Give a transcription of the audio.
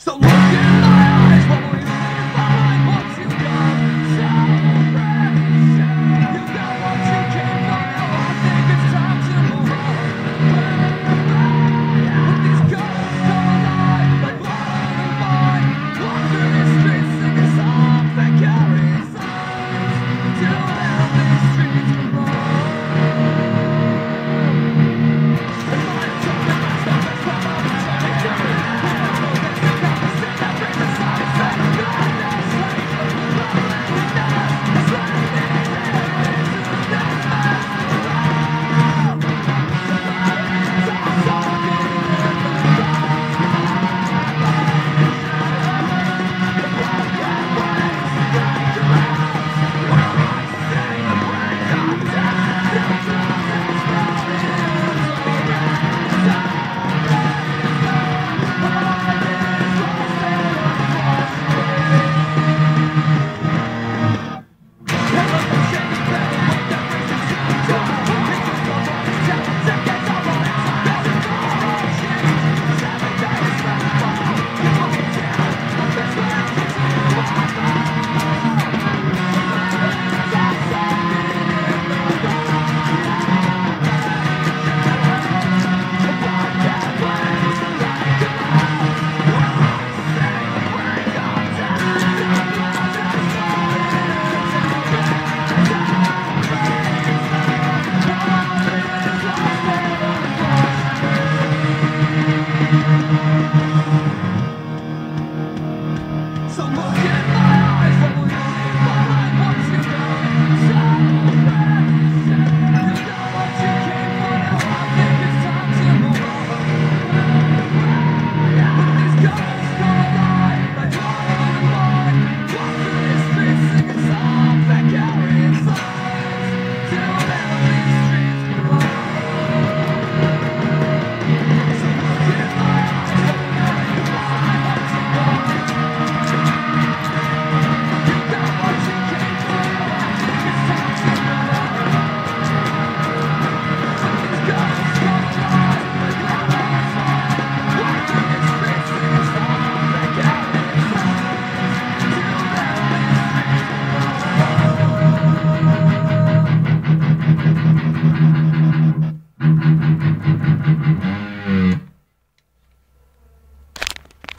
So look down.